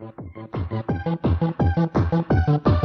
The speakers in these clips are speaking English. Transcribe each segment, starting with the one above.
Thank you.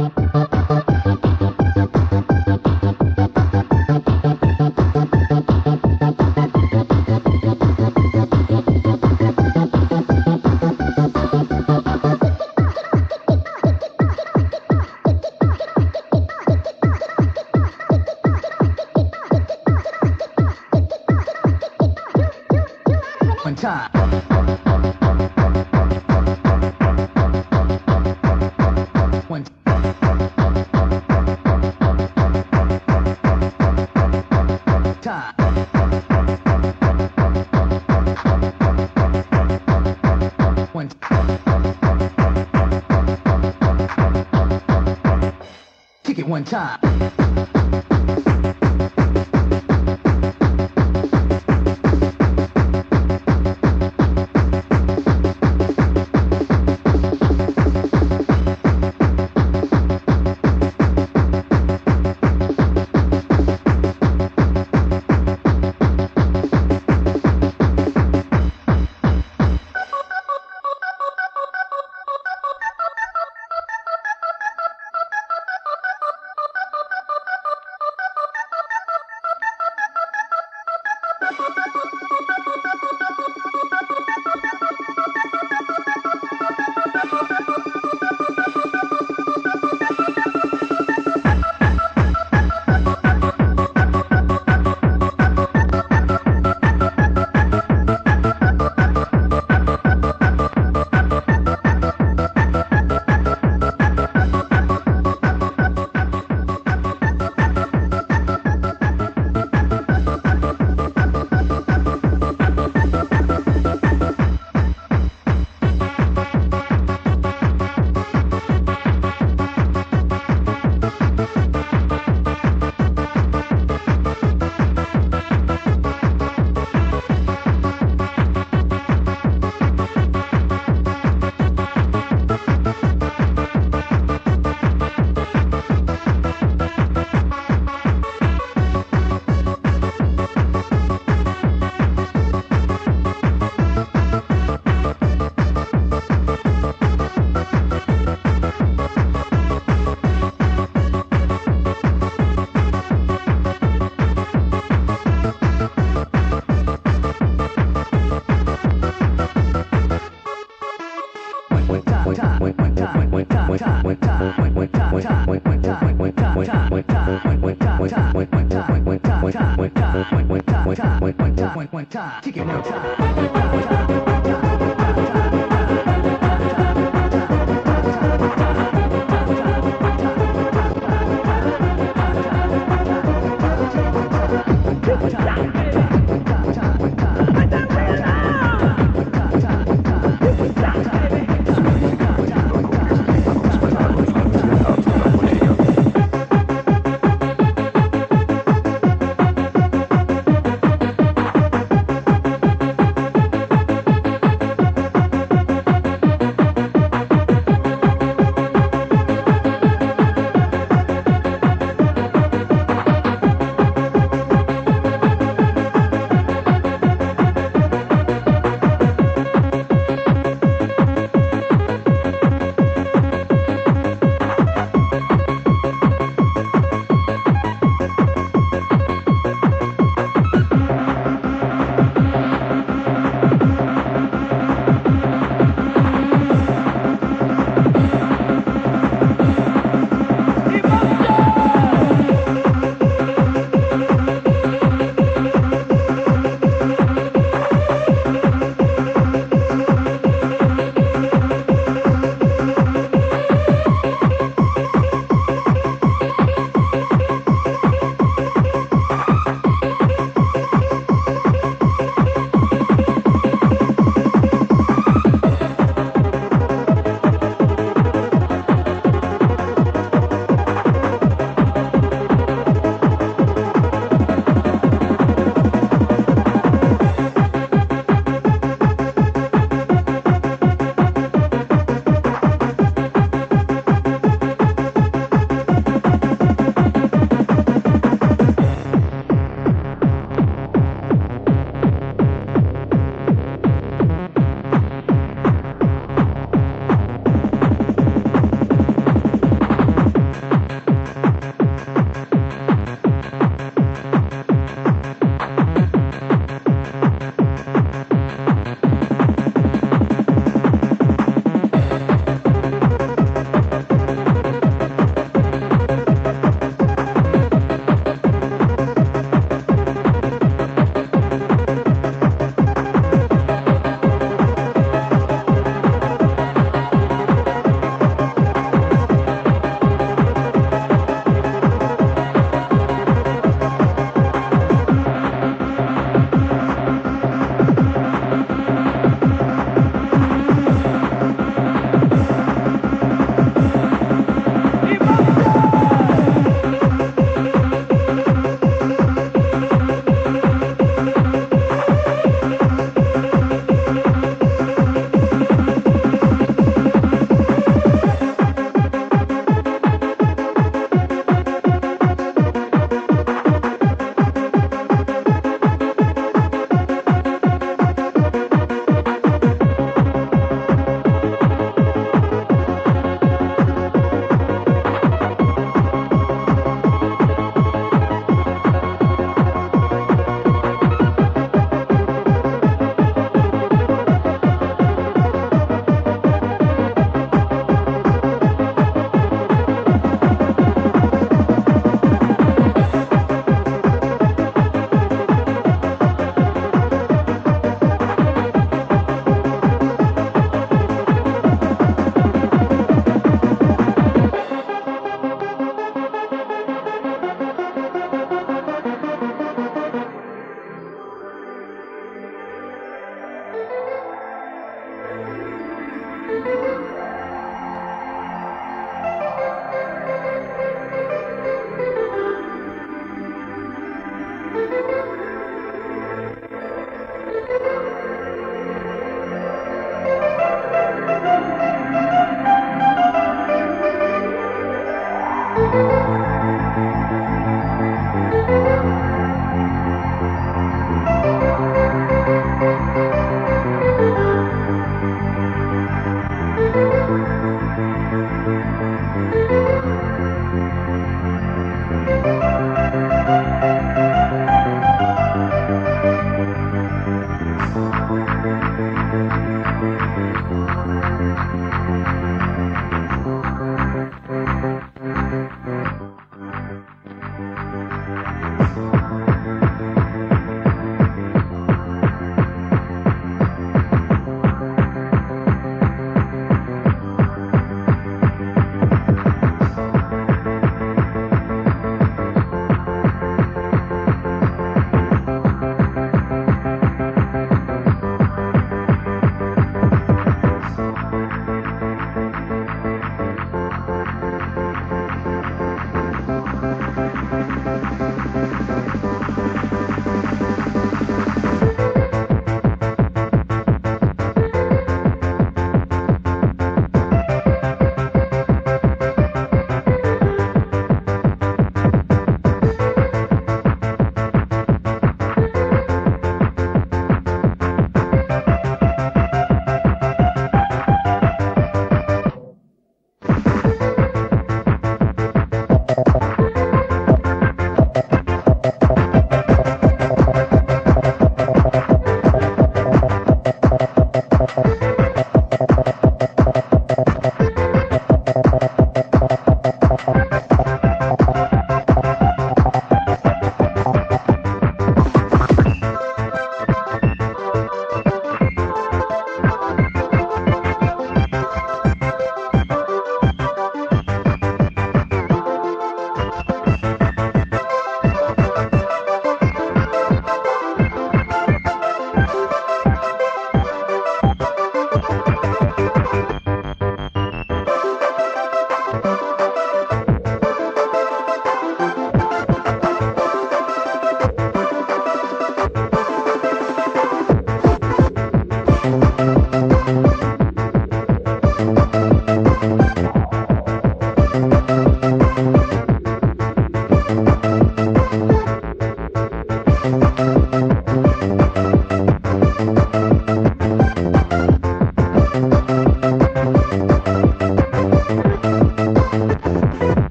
Time. Time, it one time.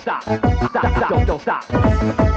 Stop stop. Stop. Don't don't stop.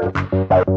Bye.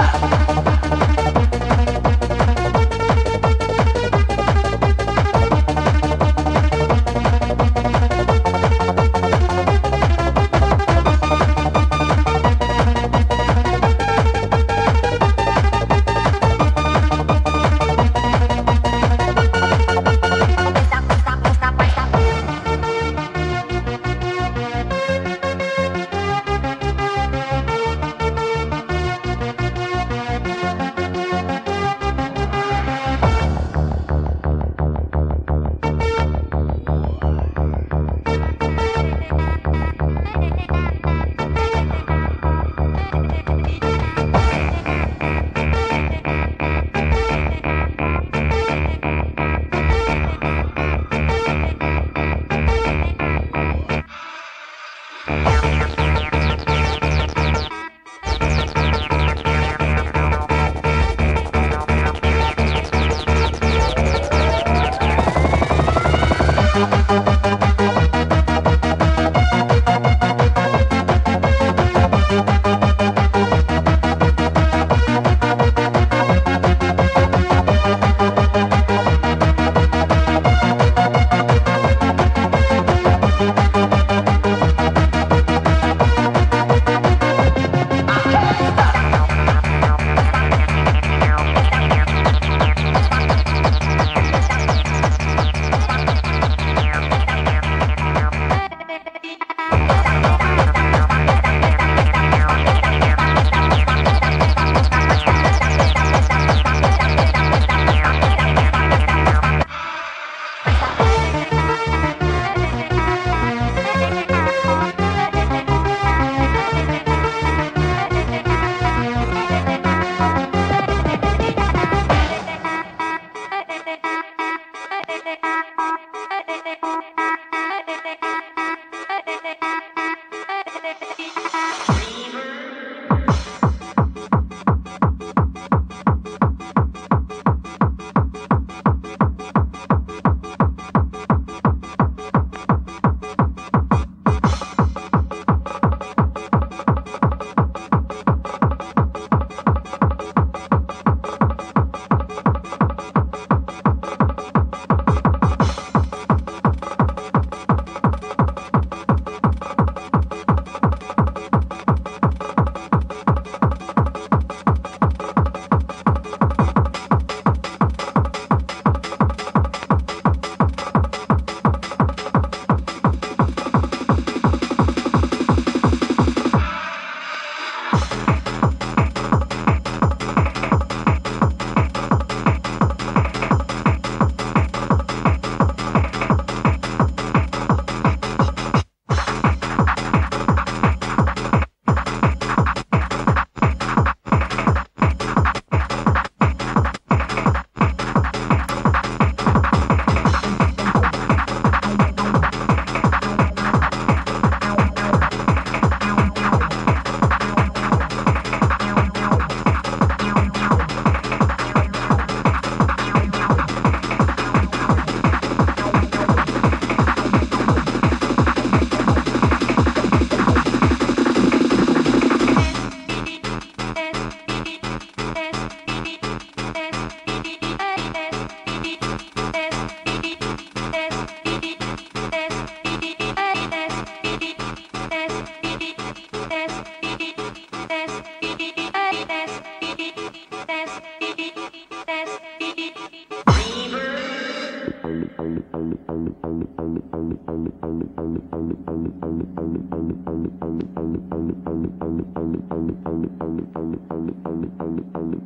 Bye.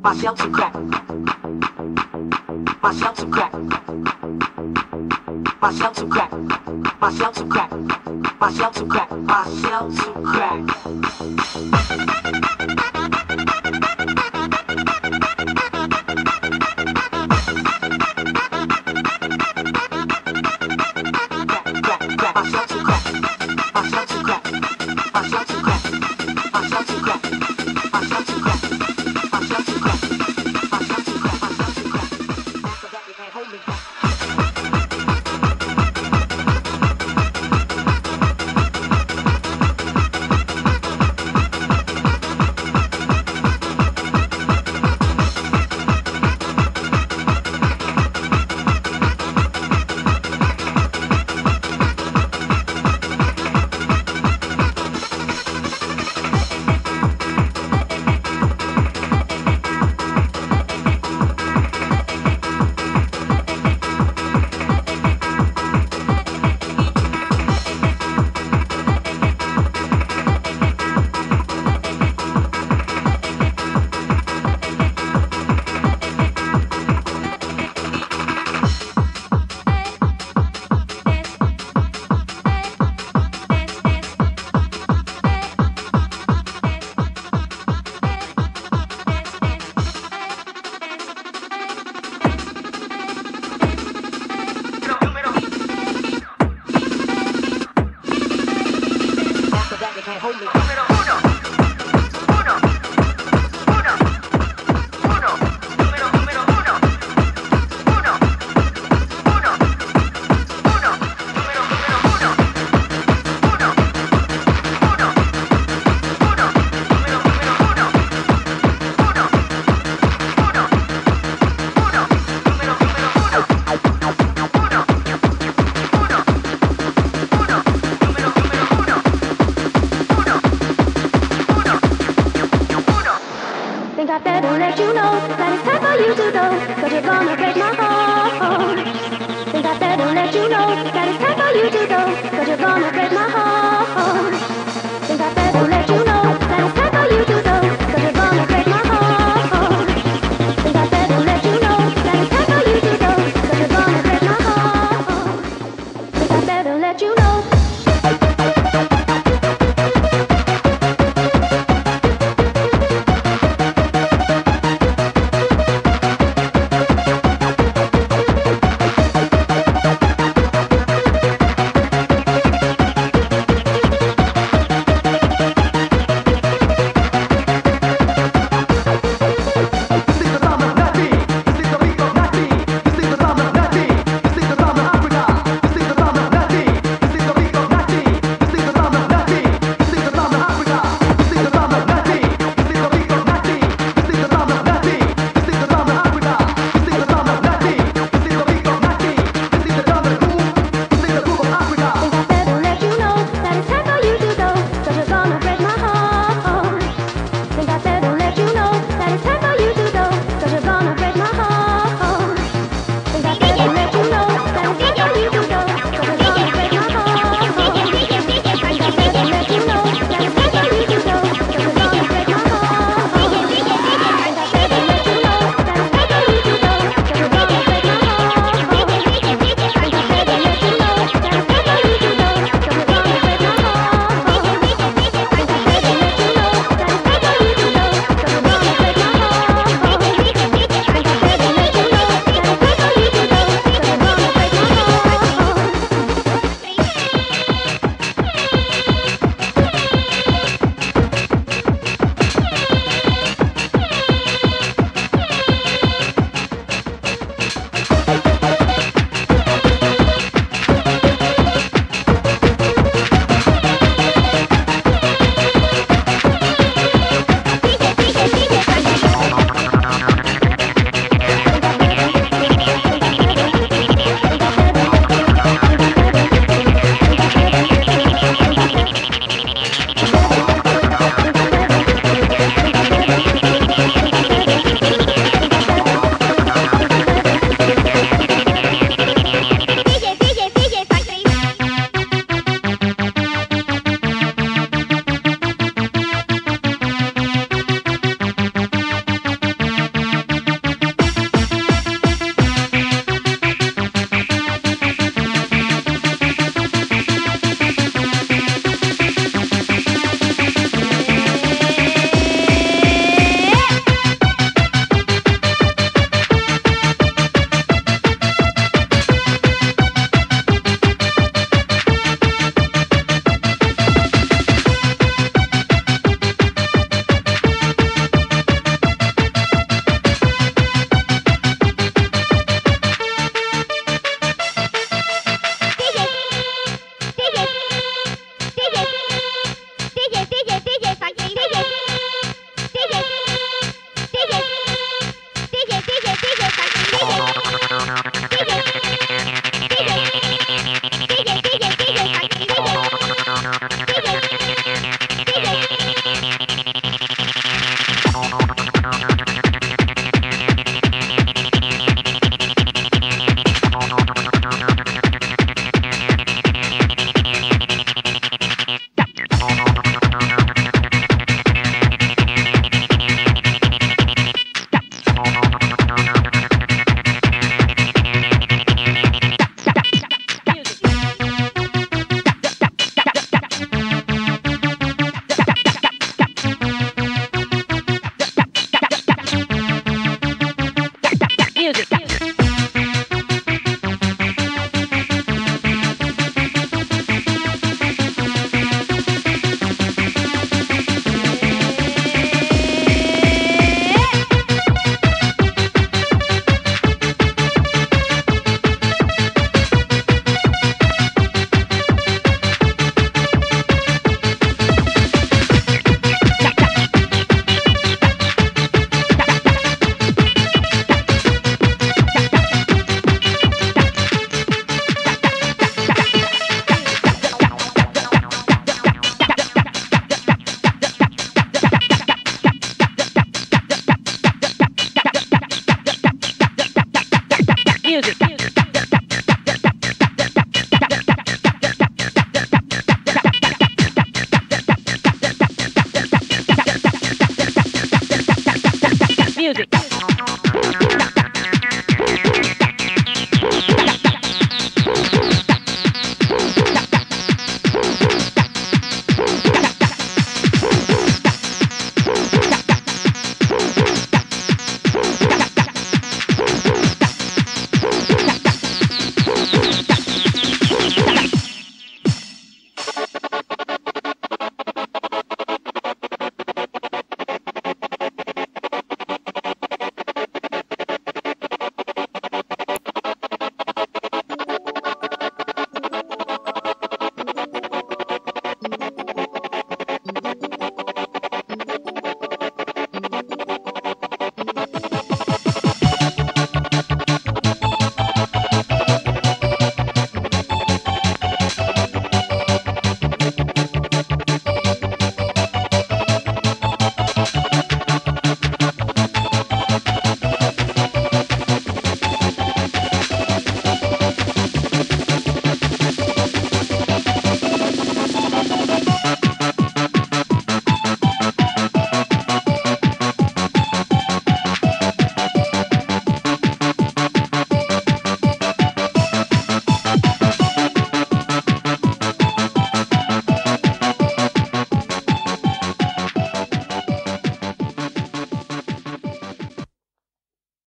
Myself to crack. Myself to crack. Myself to crack. Myself to crack. Myself to crack. Myself crack. Crack,